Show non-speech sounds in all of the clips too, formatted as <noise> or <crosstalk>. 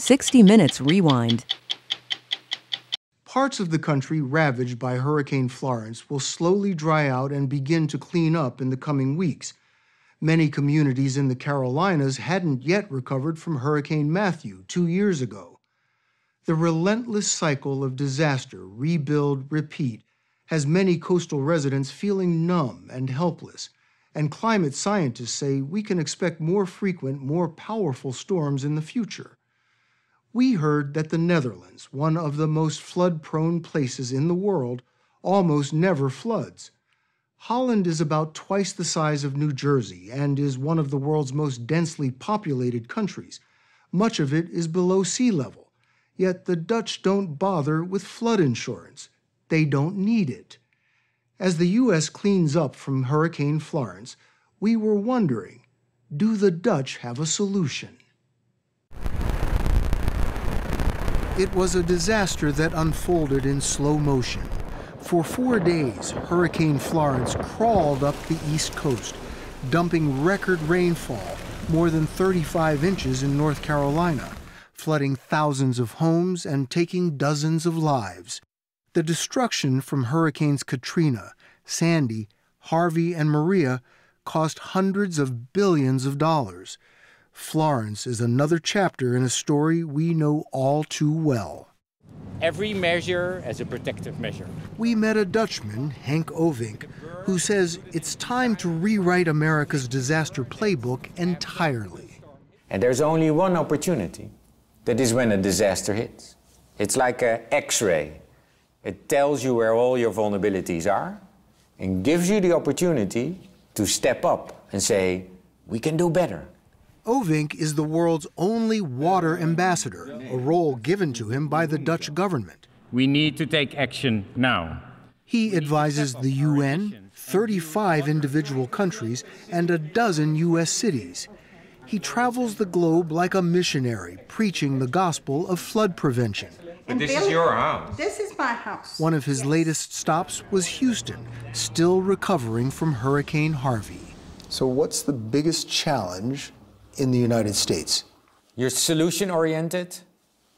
60 Minutes Rewind. Parts of the country ravaged by Hurricane Florence will slowly dry out and begin to clean up in the coming weeks. Many communities in the Carolinas hadn't yet recovered from Hurricane Matthew two years ago. The relentless cycle of disaster, rebuild, repeat, has many coastal residents feeling numb and helpless, and climate scientists say we can expect more frequent, more powerful storms in the future. We heard that the Netherlands, one of the most flood prone places in the world, almost never floods. Holland is about twice the size of New Jersey and is one of the world's most densely populated countries. Much of it is below sea level. Yet the Dutch don't bother with flood insurance. They don't need it. As the U.S. cleans up from Hurricane Florence, we were wondering do the Dutch have a solution? It was a disaster that unfolded in slow motion. For four days, Hurricane Florence crawled up the East Coast, dumping record rainfall, more than 35 inches in North Carolina, flooding thousands of homes and taking dozens of lives. The destruction from Hurricanes Katrina, Sandy, Harvey, and Maria cost hundreds of billions of dollars. Florence is another chapter in a story we know all too well. Every measure as a protective measure. We met a Dutchman, Henk Ovink, who says it's time to rewrite America's disaster playbook entirely. And there's only one opportunity. That is when a disaster hits. It's like an x-ray. It tells you where all your vulnerabilities are and gives you the opportunity to step up and say, we can do better. Ovink is the world's only water ambassador, a role given to him by the Dutch government. We need to take action now. He advises the UN, 35 individual countries, and a dozen U.S. cities. He travels the globe like a missionary, preaching the gospel of flood prevention. But this is your house. This is my house. One of his latest stops was Houston, still recovering from Hurricane Harvey. So, what's the biggest challenge in the United States? You're solution oriented.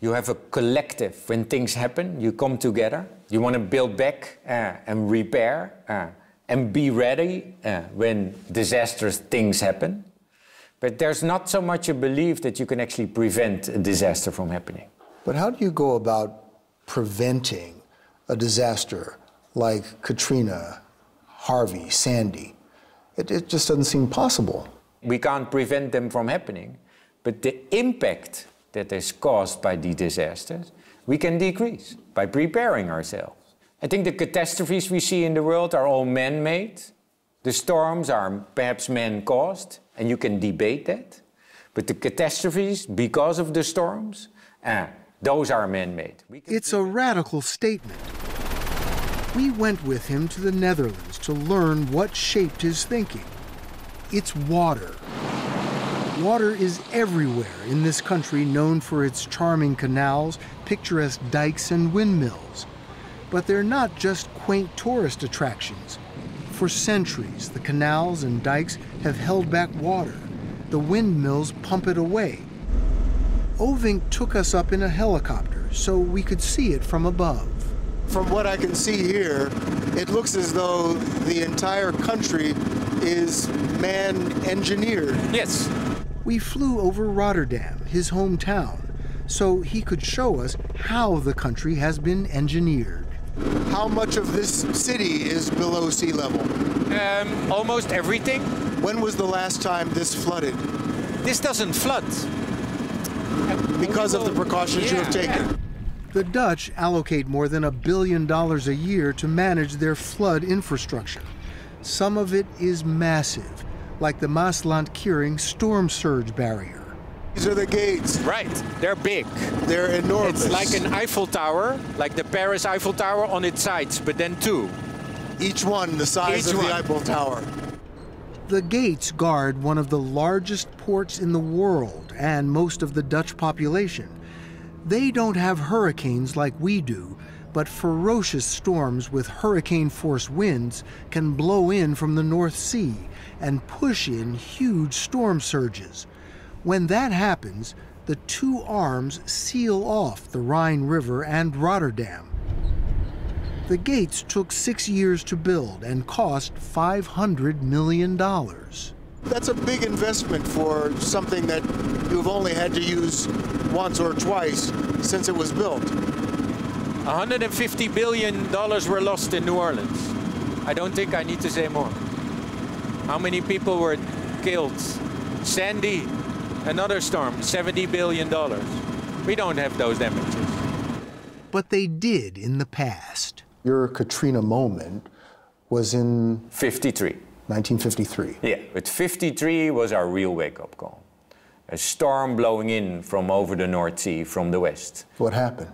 You have a collective. When things happen, you come together. You want to build back uh, and repair uh, and be ready uh, when disastrous things happen. But there's not so much a belief that you can actually prevent a disaster from happening. But how do you go about preventing a disaster like Katrina, Harvey, Sandy? It, it just doesn't seem possible. We can't prevent them from happening, but the impact that is caused by the disasters, we can decrease by preparing ourselves. I think the catastrophes we see in the world are all man-made. The storms are perhaps man-caused, and you can debate that. But the catastrophes, because of the storms, uh, those are man-made. It's a radical statement. We went with him to the Netherlands to learn what shaped his thinking. It's water. Water is everywhere in this country known for its charming canals, picturesque dikes, and windmills. But they're not just quaint tourist attractions. For centuries, the canals and dikes have held back water. The windmills pump it away. Ovink took us up in a helicopter so we could see it from above. From what I can see here, it looks as though the entire country is man engineered. Yes. We flew over Rotterdam, his hometown, so he could show us how the country has been engineered. How much of this city is below sea level? Um, almost everything. When was the last time this flooded? This doesn't flood. Because of the precautions yeah, you have taken. Yeah. The Dutch allocate more than a billion dollars a year to manage their flood infrastructure. Some of it is massive, like the Maeslantkering storm surge barrier. These are the gates. Right, they're big. They're enormous. It's like an Eiffel Tower, like the Paris Eiffel Tower on its sides, but then two. Each one the size Each of one. the Eiffel Tower. The gates guard one of the largest ports in the world and most of the Dutch population. They don't have hurricanes like we do, but ferocious storms with hurricane force winds can blow in from the North Sea and push in huge storm surges. When that happens, the two arms seal off the Rhine River and Rotterdam. The gates took six years to build and cost $500 million. That's a big investment for something that you've only had to use once or twice since it was built. $150 billion were lost in New Orleans. I don't think I need to say more. How many people were killed? Sandy, another storm, $70 billion. We don't have those damages. But they did in the past. Your Katrina moment was in 53. 1953. Yeah, but 53 was our real wake-up call. A storm blowing in from over the North Sea from the west. What happened?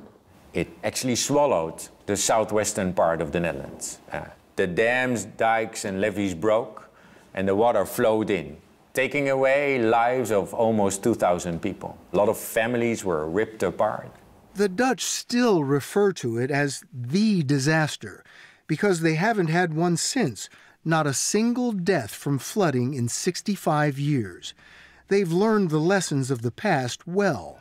It actually swallowed the southwestern part of the Netherlands. Uh, the dams, dikes, and levees broke, and the water flowed in, taking away lives of almost 2,000 people. A lot of families were ripped apart. The Dutch still refer to it as the disaster because they haven't had one since, not a single death from flooding in 65 years. They've learned the lessons of the past well.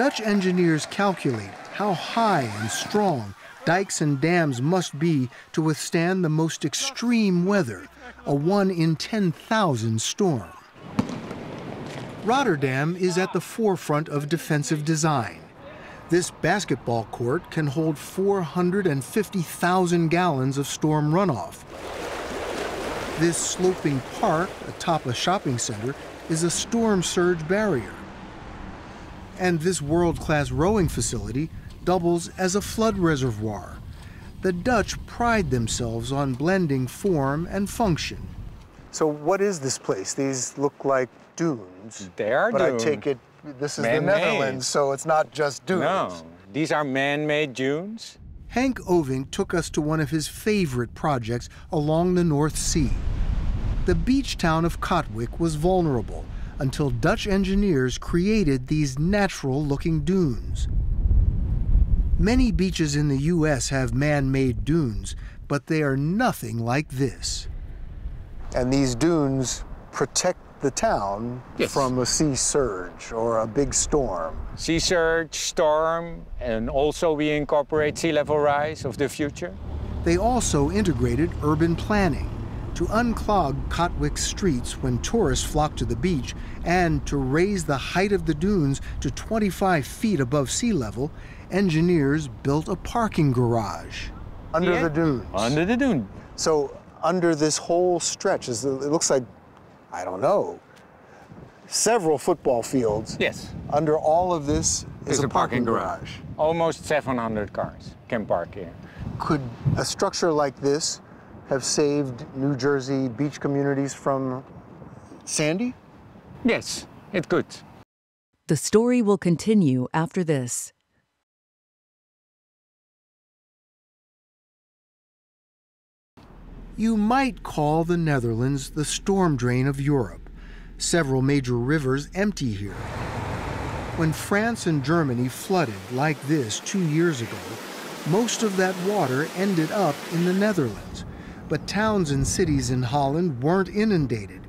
Dutch engineers calculate how high and strong dikes and dams must be to withstand the most extreme weather, a 1 in 10,000 storm. Rotterdam is at the forefront of defensive design. This basketball court can hold 450,000 gallons of storm runoff. This sloping park atop a shopping center is a storm surge barrier. And this world-class rowing facility doubles as a flood reservoir. The Dutch pride themselves on blending form and function. So what is this place? These look like dunes. They are but dunes. I take it this is Man-made. the Netherlands, so it's not just dunes. No, these are man-made dunes. Henk Ovink took us to one of his favorite projects along the North Sea. The beach town of Katwijk was vulnerable until Dutch engineers created these natural-looking dunes. Many beaches in the U.S. have man-made dunes, but they are nothing like this. And these dunes protect the town Yes. from a sea surge or a big storm. Sea surge, storm, and also we incorporate sea level rise of the future. They also integrated urban planning to unclog Katwijk streets when tourists flock to the beach and to raise the height of the dunes to 25 feet above sea level, engineers built a parking garage. Under Yeah. the dunes. Under the dune. So under this whole stretch, is the, it looks like, I don't know, several football fields. Yes. Under all of this is Is a, a parking garage. garage. Almost 700 cars can park here. Could a structure like this have saved New Jersey beach communities from Sandy? Yes, it could. The story will continue after this. You might call the Netherlands the storm drain of Europe. Several major rivers empty here. When France and Germany flooded like this two years ago, most of that water ended up in the Netherlands. But towns and cities in Holland weren't inundated,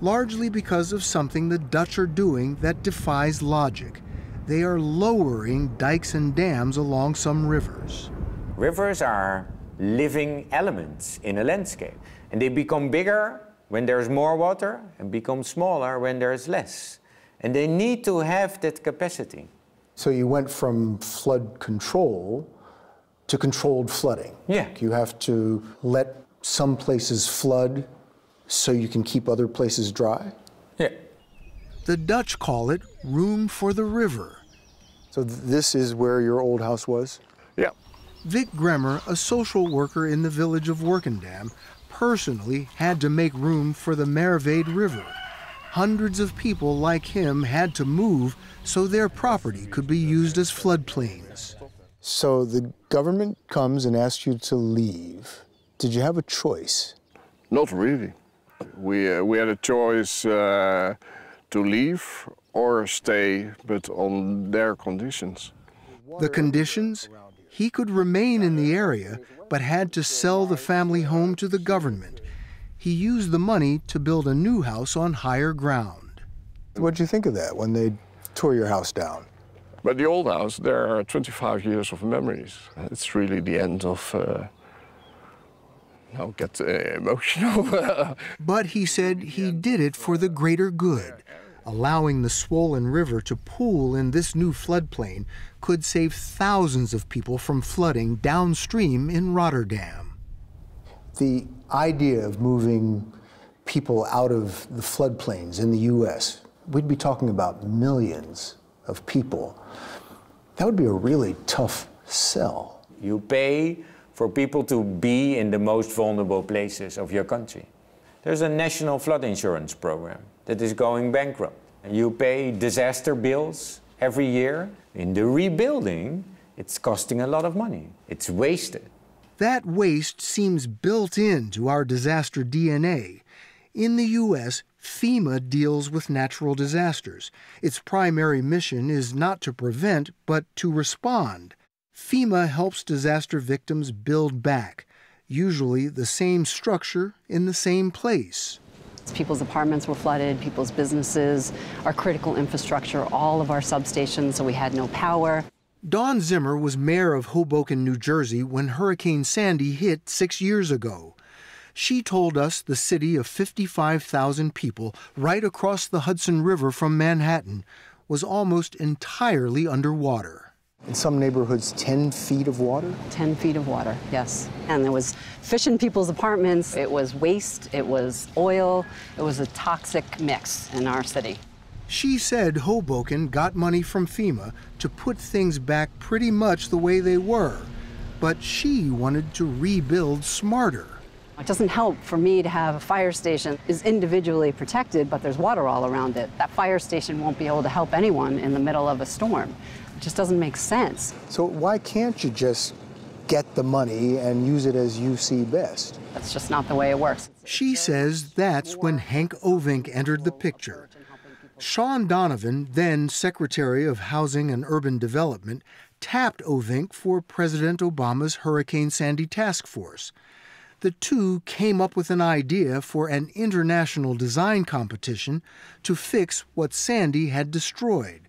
largely because of something the Dutch are doing that defies logic. They are lowering dikes and dams along some rivers. Rivers are living elements in a landscape, and they become bigger when there's more water and become smaller when there's less. And they need to have that capacity. So you went from flood control to controlled flooding. Yeah. You have to let some places flood so you can keep other places dry. Yeah. The Dutch call it room for the river. So th- this is where your old house was? Yeah. Vic Bremer, a social worker in the village of Werkendam, personally had to make room for the Merwede River. Hundreds of people like him had to move so their property could be used as floodplains. So the government comes and asks you to leave. Did you have a choice? Not really. We, uh, we had a choice uh, to leave or stay, but on their conditions. The conditions? He could remain in the area, but had to sell the family home to the government. He used the money to build a new house on higher ground. What did you think of that when they tore your house down. But the old house, there are 25 years of memories. It's really the end of. Uh, I'll get uh, emotional. <laughs> but he said he did it for the greater good. Allowing the swollen river to pool in this new floodplain could save thousands of people from flooding downstream in Rotterdam. The idea of moving people out of the floodplains in the U.S., we'd be talking about millions of people. That would be a really tough sell. You pay for people to be in the most vulnerable places of your country. There's a national flood insurance program that is going bankrupt. You pay disaster bills every year. In the rebuilding, it's costing a lot of money. It's wasted. That waste seems built into our disaster DNA. In the U.S., FEMA deals with natural disasters. Its primary mission is not to prevent, but to respond. FEMA helps disaster victims build back, usually the same structure in the same place. People's apartments were flooded, people's businesses, our critical infrastructure, all of our substations, so we had no power. Dawn Zimmer was mayor of Hoboken, New Jersey when Hurricane Sandy hit six years ago. She told us the city of 55,000 people right across the Hudson River from Manhattan was almost entirely underwater. In some neighborhoods, 10 feet of water? 10 feet of water, yes. And there was fish in people's apartments, it was waste, it was oil, it was a toxic mix in our city. She said Hoboken got money from FEMA to put things back pretty much the way they were, but she wanted to rebuild smarter. It doesn't help for me to have a fire station is individually protected, but there's water all around it. That fire station won't be able to help anyone in the middle of a storm. It just doesn't make sense. So why can't you just get the money and use it as you see best? That's just not the way it works. She says that's when Henk Ovink entered the picture. Shaun Donovan, then Secretary of Housing and Urban Development, tapped Ovink for President Obama's Hurricane Sandy Task Force the two came up with an idea for an international design competition to fix what Sandy had destroyed,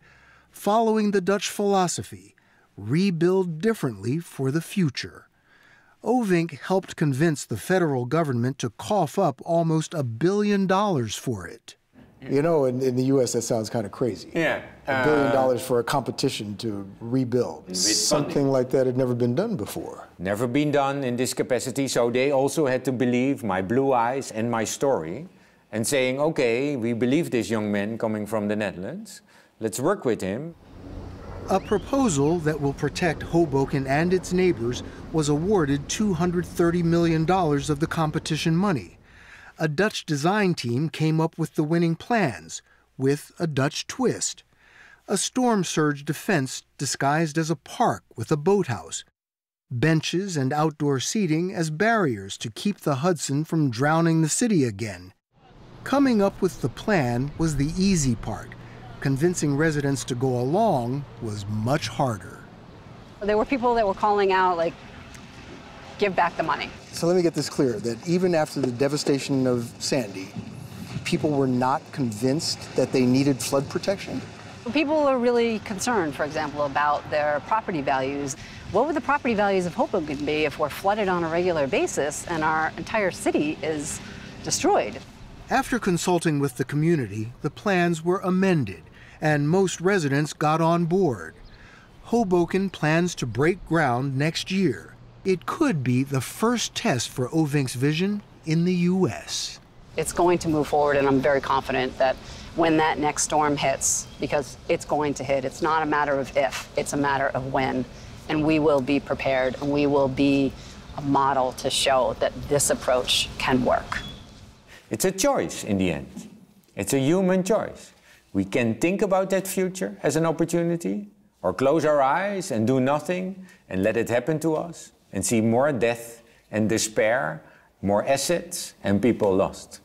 following the Dutch philosophy rebuild differently for the future. Ovink helped convince the federal government to cough up almost a billion dollars for it. You know, in, in the U.S., that sounds kind of crazy. Yeah. A billion uh, dollars for a competition to rebuild. Something funding. like that had never been done before. Never been done in this capacity, so they also had to believe my blue eyes and my story and saying, okay, we believe this young man coming from the Netherlands. Let's work with him. A proposal that will protect Hoboken and its neighbors was awarded $230 million of the competition money a Dutch design team came up with the winning plans, with a Dutch twist. A storm surge defense disguised as a park with a boathouse, benches and outdoor seating as barriers to keep the Hudson from drowning the city again. Coming up with the plan was the easy part. Convincing residents to go along was much harder. There were people that were calling out, like, give back the money. So let me get this clear that even after the devastation of Sandy, people were not convinced that they needed flood protection? People are really concerned, for example, about their property values. What would the property values of Hoboken be if we're flooded on a regular basis and our entire city is destroyed? After consulting with the community, the plans were amended and most residents got on board. Hoboken plans to break ground next year it could be the first test for Ovink's vision in the U.S. It's going to move forward, and I'm very confident that when that next storm hits, because it's going to hit, it's not a matter of if, it's a matter of when. And we will be prepared, and we will be a model to show that this approach can work. It's a choice in the end. It's a human choice. We can think about that future as an opportunity, or close our eyes and do nothing and let it happen to us and see more death and despair, more assets and people lost.